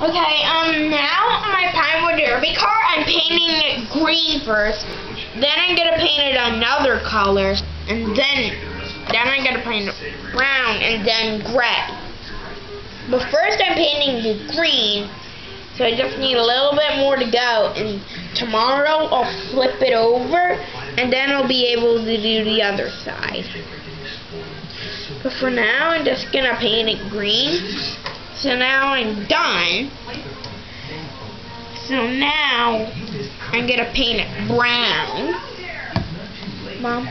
Okay, um, now my Pinewood Derby car, I'm painting it green first. Then I'm gonna paint it another color, and then, then I'm gonna paint it brown, and then gray. But first I'm painting it green, so I just need a little bit more to go, and tomorrow I'll flip it over, and then I'll be able to do the other side. But for now, I'm just gonna paint it green. So now I'm done. So now I'm gonna paint it brown. Mom.